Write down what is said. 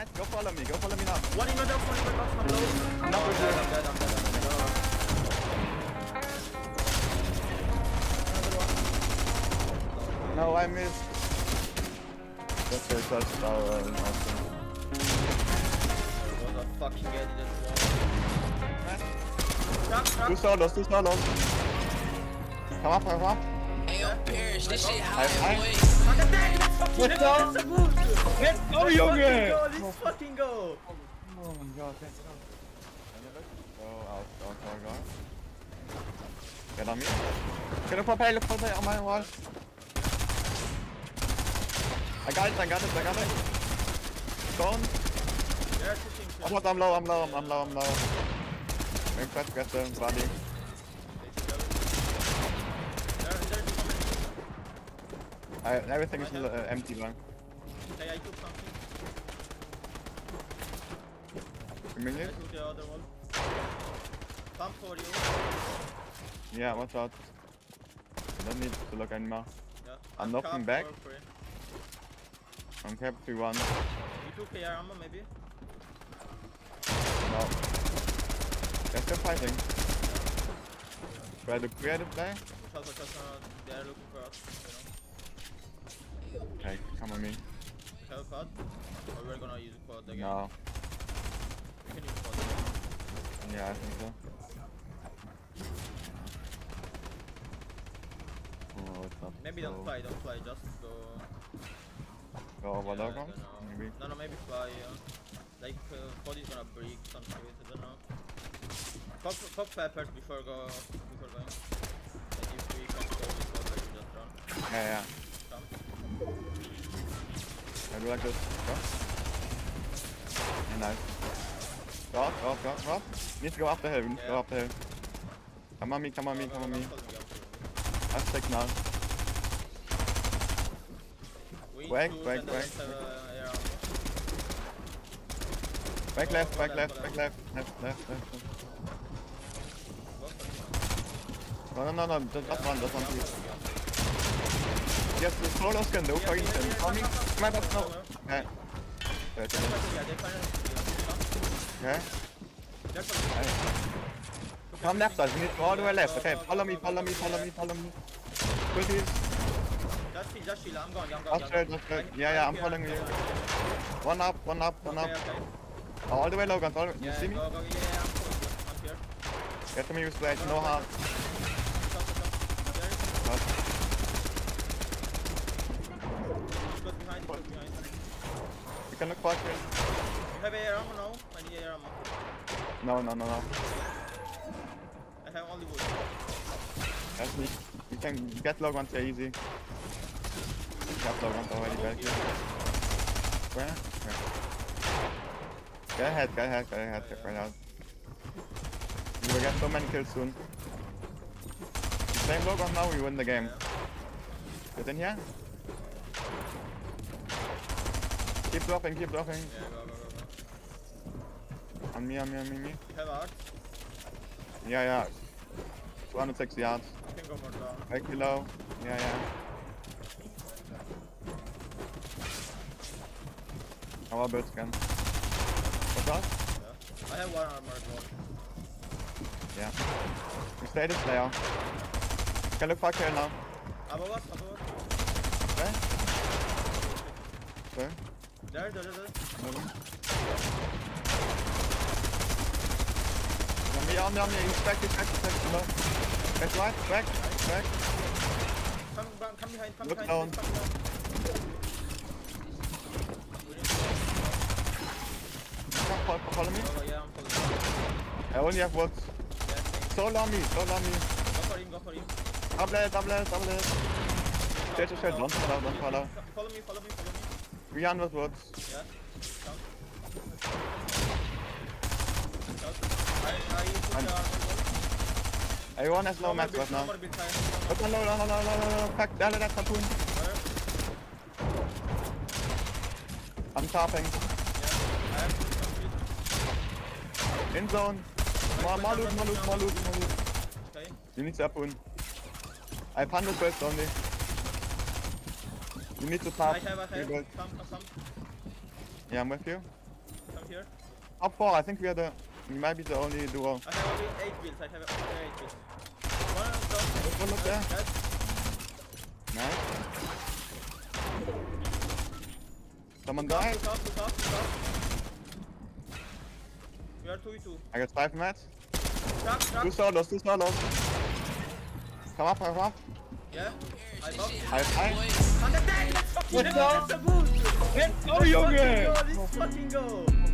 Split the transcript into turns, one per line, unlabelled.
Matt, go follow me, go follow me now.
One in my box, one in my box, I'm low.
I'm not with
dead,
you.
I'm dead, I'm dead, I'm dead.
No, I missed. That's a touchdown, uh, Austin.
What the fucking idiot this Trap,
Two solos, two solos. Come up, come up.
Hey, yo, Parrish, this shit
High
high,
five.
boy.
Fuck that, let's fucking
Let's
go.
go.
Let's move.
Let's go,
Let's
Junge!
fucking go, let's fucking go.
Oh my god, let's go. Go out, out, out, out. Get on me. Get up, up, hey, look, up, hey, on my wall. I got it, I got it, I got it. Stone.
They're pushing
Oh, what, I'm low, I'm low, I'm low, I'm low. Make fast, get the body. I, everything is uh, empty, man.
Okay, I took something.
You mean
I took the other one. Pump for you.
Yeah, watch out. I don't need to look anymore.
Yeah.
I'm knocking back. I'm cap 3-1.
You took AR ammo maybe?
No. They're still fighting. Try to clear the play.
Push out, push out, uh, they're looking for us.
Okay, come on me.
Have a quad? Or we're gonna use quad again?
No.
We can use quad again.
Yeah, I think so. Oh, it's not
Maybe
so...
don't fly, don't fly, just go.
Go over
yeah, don't.
Maybe.
No, no, maybe fly. Uh, like, uh, body's gonna break some shit, I don't know. Pop, pop peppers before go before going. Like if we can't go with we just run.
Yeah, yeah. Do like this. Go. Yeah, nice. Go up, go up, go up, go up. Need to go up the hill, we need to go up the hill. Come on me, come on me, come on me. I'll stick now.
We
Wait,
choose
wait, wait.
let's have, uh, AR ammo.
Back left, back
left,
back
left.
left, left, left, left. left.
Go for it.
No, no, no, no, just, just one, just one, please.
Yeah, yeah.
Yes, the solo can do for
Yeah, yeah, yeah,
Okay.
They're
Okay,
fighting, yeah, fighting.
Come left side, we need all the way left. Okay, follow me, follow me, follow me, follow me. Pull these.
Just chill, just chill. I'm going, I'm going.
Good, good. Yeah, yeah, I'm following you. One up, one up, one up. all the way Logan, all, you see me?
Yeah, yeah, I'm you. Here.
Get to me with splash, no harm.
Got behind, he's got behind.
you can look for it.
You have AR ammo now? I need AR ammo.
No, no, no, no.
I have only wood.
That's me. You can get Logan so easy. You Got log Logan already here. Where? Where? Go ahead, go ahead, go ahead, get right out. You will get so many kills soon. Same Logan now, we win the game. Yeah. Get in here. Keep dropping, keep dropping.
Yeah, go, go, go.
On me, on me, on me, me.
Have art?
Yeah, yeah. 260 yards.
You can go more down.
Back below. Yeah, yeah. Our birds can. What's up?
Yeah. I have one armor as well.
Yeah. We stay this layer. Can look for kill now.
Above us, above us.
Okay? Okay.
There, there, there, there.
On me, on me, on me. He's back, he's back, he's back. Below. Back right, back, back.
Come, come behind, come
Look
behind.
down.
Come down. We need to
Come, follow, follow me.
Oh, yeah, I'm following.
I only have what?
Yeah, thanks.
On me, so on me.
Go for him, go for him.
Double it, double it, double it. Shit, shit, shit. Don't follow, don't follow.
Follow me, follow me, follow me.
300 woods.
Yeah. Come. I, I put
I'm-
the armor wall.
Everyone has no
more
mats
build,
right now.
more build time.
Look on low, low, low, low, low, low, low. Fuck, there, that's harpoon.
Where?
I'm tapping.
Yeah. I have to complete.
In zone. More, more loot, more loot, more loot, more loot.
Okay.
You need to harpoon. I have 100 bursts only. You need to tap.
I have, I have. Come, come, come.
Yeah, I'm with you.
here.
Top four, I think we are the. We might be the only duo.
I have only 8 builds, I have only 8 builds. One of them.
One up there.
Dead.
Nice. Someone
Top,
died.
top, top, top. We are 2v2.
I got five mats.
Truck,
Two
truck.
solos, two solos. Come up, come up.
Yeah. I bumped.
High five.
On the deck! Let's fucking go!
go.
That's a boost!
Let's go,
Let's fucking go! Let's fucking go!
Oh mein Gott.